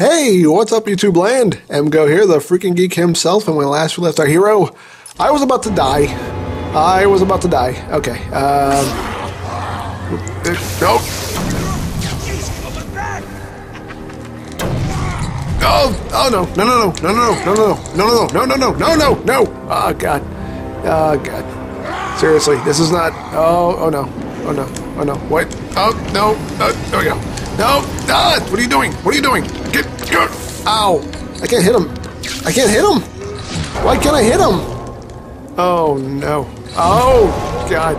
Hey, what's up, YouTube land? EmGo here, the freaking geek himself, and when last we left our hero, I was about to die. I was about to die. Okay, um... Nope. Oh, oh no, no, no, no, no, no, no, no, no, no, no, no, no, no, no, no, no. No. Oh god, oh god, seriously, this is not, oh, oh no, oh no, oh no, what, oh, no, oh, there we go, no, ah, what are you doing, what are you doing, get, get, ow, I can't hit him, I can't hit him, why can't I hit him, oh no, oh god,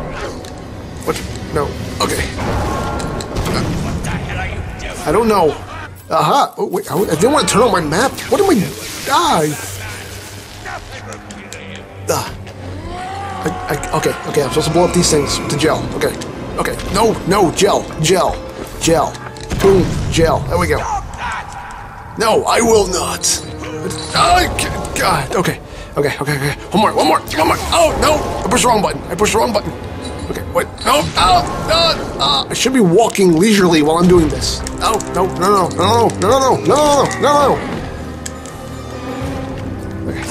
what, no, okay, What the hell are you doing? I don't know. Aha! Oh, wait, I I didn't want to turn on my map. What am I? Ah! Ah. I, I, okay, okay, I'm supposed to blow up these things to gel. Okay, okay. No, no, gel, gel, gel. Boom, gel. There we go. No, I will not. Ah, g- God. Okay, okay, okay, okay. One more, one more, one more. Oh no! I pushed the wrong button. I pushed the wrong button. Okay, wait. No, no, no, no. I should be walking leisurely while I'm doing this. Oh, no, no, no, no, no, no, no, no, no, no, no. Okay.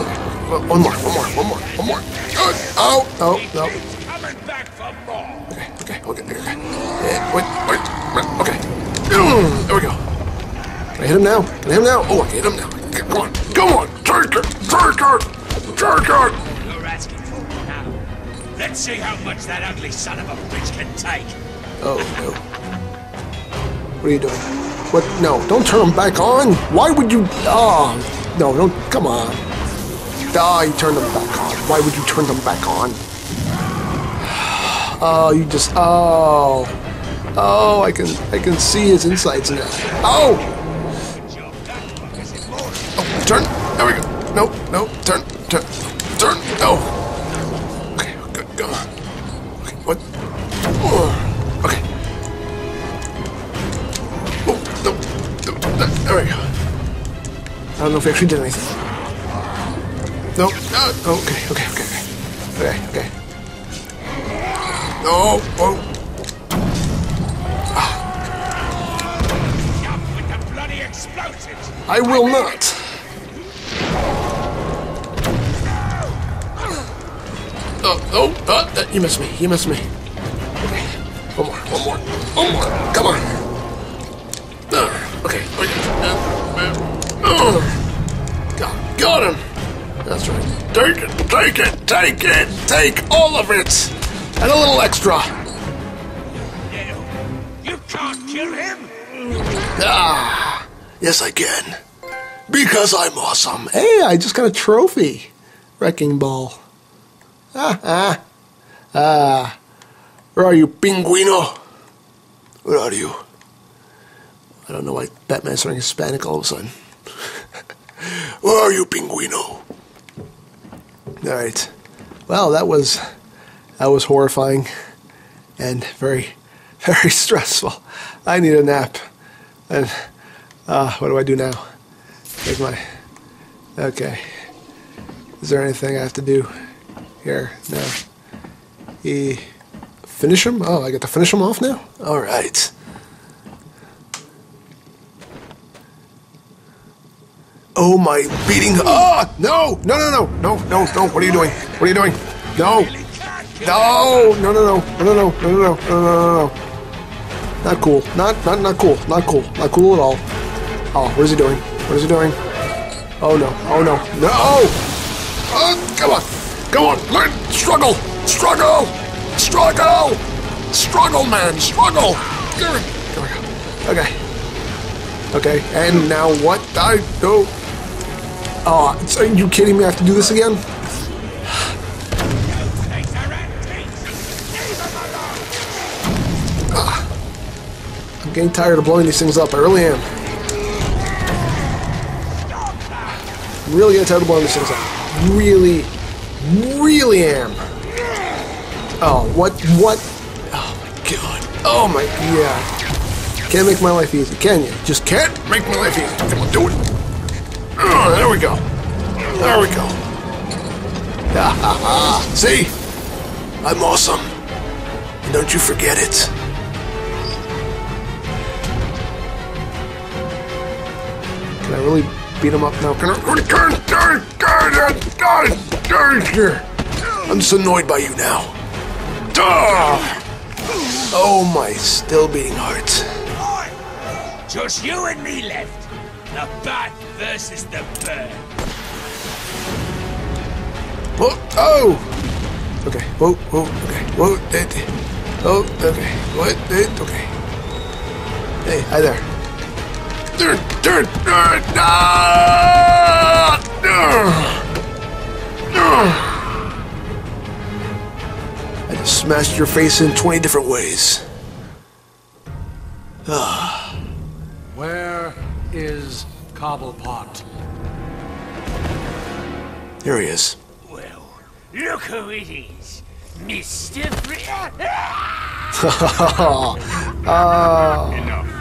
Okay. One more, one more, one more, one more. Oh, oh, no, no. Coming back for more. Okay, okay, okay, okay. Yeah, wait, wait, okay. There we go. Can I hit him now? Can I hit him now? Oh, I hit him now. Come on, come on, take it, take it, take it. You're asking for it now. Let's see how much that ugly son of a bitch can take. Oh no. What are you doing? What? No, don't turn them back on. Why would you? Oh, no, don't. Come on. Ah, you turned them back on. Why would you turn them back on? Oh, you just. Oh. Oh, I can. I can see his insides now. Oh. Oh, turn. There we go. No, no, turn, turn, turn. No. Okay, good. Go. Okay, what? Oh, okay. Oh, no, there we go. I don't know if we actually did anything. No, no, oh, okay, okay, okay, okay. Okay, okay. No, oh, oh. I will not. Oh, oh, oh, you missed me, you missed me. Okay, one more, one more, one more, come on. Uh, okay. Uh, uh, got, got him. That's right. Take it, take it, take it, take all of it. And a little extra. You can't kill him. Ah, yes, I can. Because I'm awesome. Hey, I just got a trophy. Wrecking ball. Ah, ah, ah. Where are you, Pinguino? Where are you? I don't know why Batman's starting Hispanic all of a sudden. Where are you, Pinguino? All right. Well, that was that was horrifying and very very stressful. I need a nap. And uh, what do I do now? There's my... Okay. Is there anything I have to do here? No. E... Finish him? Oh, I got to finish him off now? Alright. Oh my beating... Oh! No! No, no, no! No, no, no! What are you doing? What are you doing? No! No! No, no, no! No, no, no! No, no, no! No, no, no, no! Not cool. Not, not, not cool. Not cool. Not cool at all. Oh, what is he doing? What is he doing? Oh no. Oh no. No! Oh, come on. Come on. Learn. Struggle. Struggle. Struggle. Struggle, man. Struggle. Okay. Okay. And now what? I do. Oh, are you kidding me? I have to do this again? Alone. I'm getting tired of blowing these things up. I really am. Really tired of blowing these things. Really, really am. Oh, what, what? Oh my god. Oh my, yeah. Can't make my life easy, can you? Just can't make my life easy. Come on, do it. Oh, there we go. There we go. See? I'm awesome. And don't you forget it. Can I really beat him up now? Can I? I'm just annoyed by you now. Oh my still beating heart. Just you and me left. The bat versus the bird. Whoa, oh! Okay, whoa, whoa, okay, whoa, it, oh, okay, what, it, okay. Hey, hi there. Ah! I just smashed your face in 20 different ways. Where is Cobblepot? Here he is. Well, look who it is. Mr. Fr-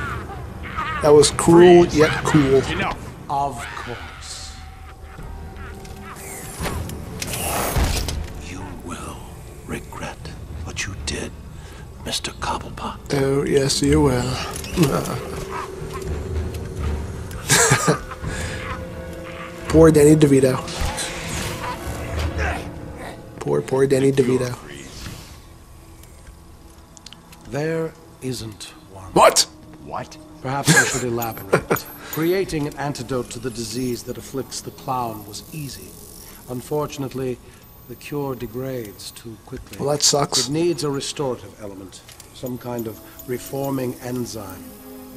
That was cruel yet cool. Enough. Of course. You will regret what you did, Mr. Cobblepot. Oh, yes, you will. poor Danny DeVito. Poor, poor Danny DeVito. There isn't one. What? What? Perhaps I should elaborate. Creating an antidote to the disease that afflicts the clown was easy. Unfortunately, the cure degrades too quickly. Well, that sucks. It needs a restorative element, some kind of reforming enzyme.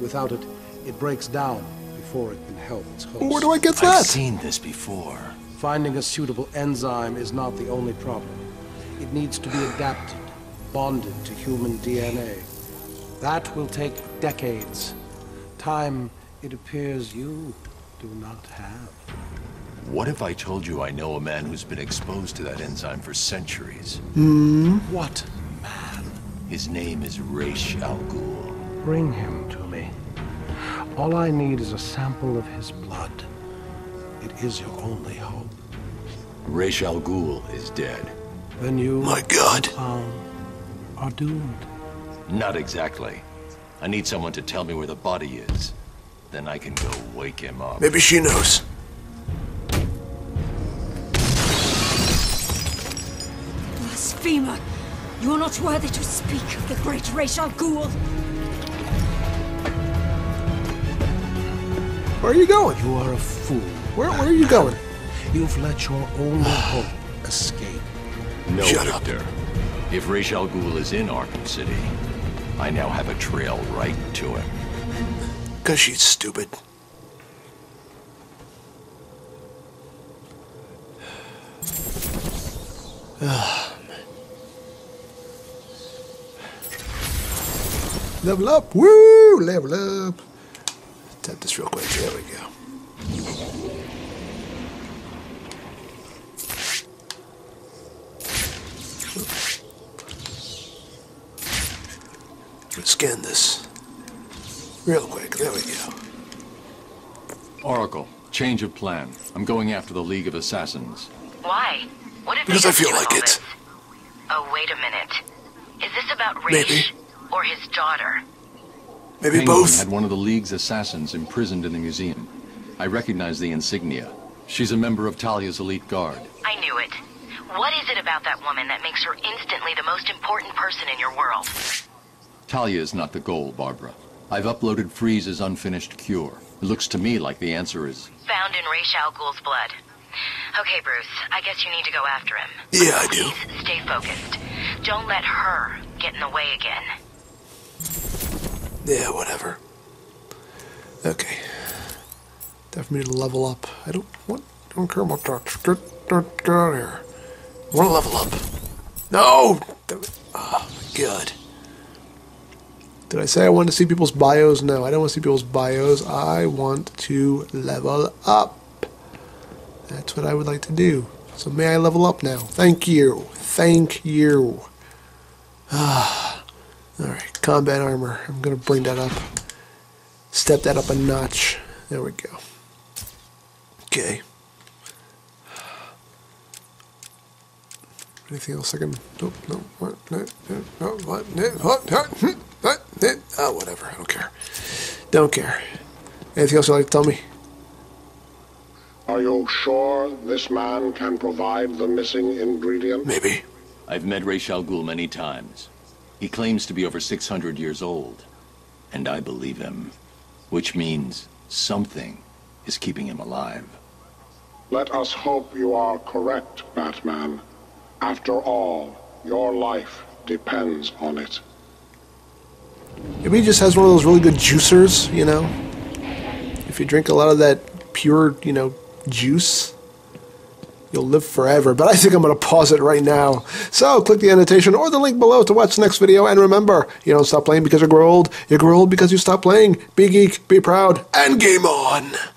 Without it, it breaks down before it can help its host. Where do I get that? I've seen this before. Finding a suitable enzyme is not the only problem. It needs to be adapted, bonded to human DNA. That will take decades. Time, it appears you do not have. What if I told you I know a man who's been exposed to that enzyme for centuries? Hmm. What man? His name is Ra's al Ghul. Bring him to me. All I need is a sample of his blood. It is your only hope. Ra's al Ghul is dead. Then you, My God. clown, are doomed. Not exactly. I need someone to tell me where the body is. Then I can go wake him up. Maybe she knows. Blasphemer! You are not worthy to speak of the great Ra's al Ghul. Where are you going? You are a fool. Where, where are you going? You've let your only ah. hope escape. No, Shut up. Victor. If Ra's al Ghul is in Arkham City, I now have a trail right to him. Because she's stupid. Level up! Woo! Level up! Tap this real quick. There we go. Scan this real quick. There we go. Oracle, change of plan. I'm going after the League of Assassins. Why? What have Because they I feel like it. this? Oh, wait a minute. Is this about Maybe. Ra's or his daughter? Maybe Penguin both. had one of the League's assassins imprisoned in the museum. I recognize the insignia. She's a member of Talia's elite guard. I knew it. What is it about that woman that makes her instantly the most important person in your world? Talia is not the goal, Barbara. I've uploaded Freeze's unfinished cure. It looks to me like the answer is Found in Ra's al Ghul's blood. Okay, Bruce. I guess you need to go after him. Yeah, I do. Please stay focused. Don't let her get in the way again. Yeah, whatever. Okay. Time for me to level up. I don't want. Don't care about that. Get, get, get out of here. I want to level up. No. Oh my god. Did I say I wanted to see people's bios? No, I don't want to see people's bios. I want to level up. That's what I would like to do. So may I level up now? Thank you. Thank you. Ah. All right, combat armor. I'm gonna bring that up. Step that up a notch. There we go. Okay. Anything else I can? Nope. No. What? No. No. no, What? No. What? What? What? no, Oh, whatever. I don't care. Don't care. Anything else you'd like to tell me? Are you sure this man can provide the missing ingredient? Maybe. I've met Ra's al Ghul many times. He claims to be over 600 years old. And I believe him. Which means something is keeping him alive. Let us hope you are correct, Batman. After all, your life depends on it. Maybe he just has one of those really good juicers, you know? If you drink a lot of that pure, you know, juice, you'll live forever. But I think I'm going to pause it right now. So click the annotation or the link below to watch the next video. And remember, you don't stop playing because you grow old. You grow old because you stop playing. Be geek, be proud, and game on!